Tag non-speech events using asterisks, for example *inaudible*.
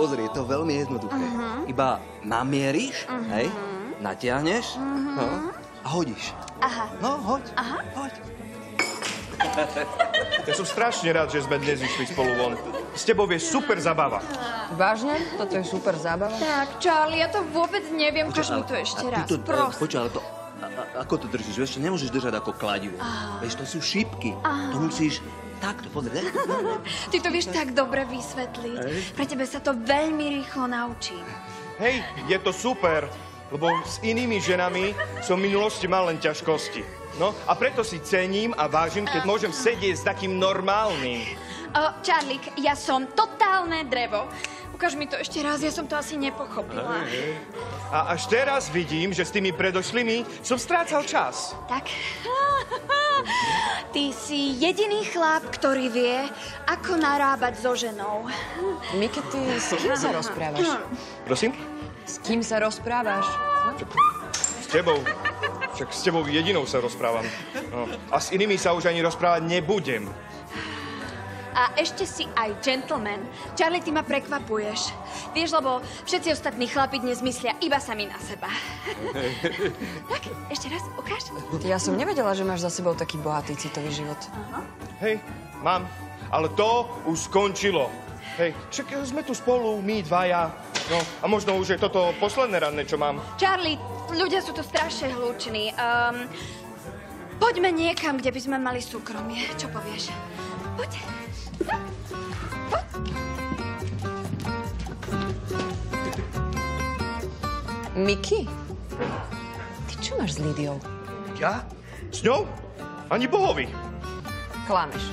Pozri, je to veľmi jednoduché. Iba namieríš, hej, natiahneš no, a hodíš. Aha. No, hoď, hoď. *laughs* Ja som strašne rád, že sme dnes išli spolu von. S tebou je super zabava. Vážne? Toto je super zábava. Tak, Charlie, ja to vôbec neviem. Ukáž mi to ešte raz. To, e, Prosím. počkaj, ale to, a, a, ako to držíš? Vieš, to nemôžeš držať ako kladivo. Vieš, to sú šipky. To musíš takto, pozri. ne? Ty to vieš tak dobre vysvetliť. Pre tebe sa to veľmi rýchlo naučím. Hej, je to super, lebo s inými ženami som v minulosti mal len ťažkosti. No a preto si cením a vážim, keď môžem sedieť s takým normálnym. O, Charlie, ja som totálne drevo. Ukáž mi to ešte raz, ja som to asi nepochopila. A až teraz vidím, že s tými predošlými som strácal čas. Tak. Ty si jediný chlap, ktorý vie, ako narábať so ženou. Miki, ty s kým sa rozprávaš? Prosím? S kým sa rozprávaš? S tebou. Však s tebou jedinou sa rozprávam. No. A s inými sa už ani rozprávať nebudem. A ešte si aj gentleman. Charlie, ty ma prekvapuješ. Vieš, lebo všetci ostatní chlapi dnes myslia iba sami na seba. *laughs* tak, ešte raz, ukáž. Ja som nevedela, že máš za sebou taký bohatý citový život. Hej, mám. Ale to už skončilo. Hej, však sme tu spolu, my dvaja. No, a možno už je toto posledné ranné, čo mám. Charlie, ľudia sú tu strašne hluční. Um, poďme niekam, kde by sme mali súkromie. Čo povieš? Poď. Miki? Ty čo máš s Lídiou? Ja? S ňou? Ani bohovi. Klameš.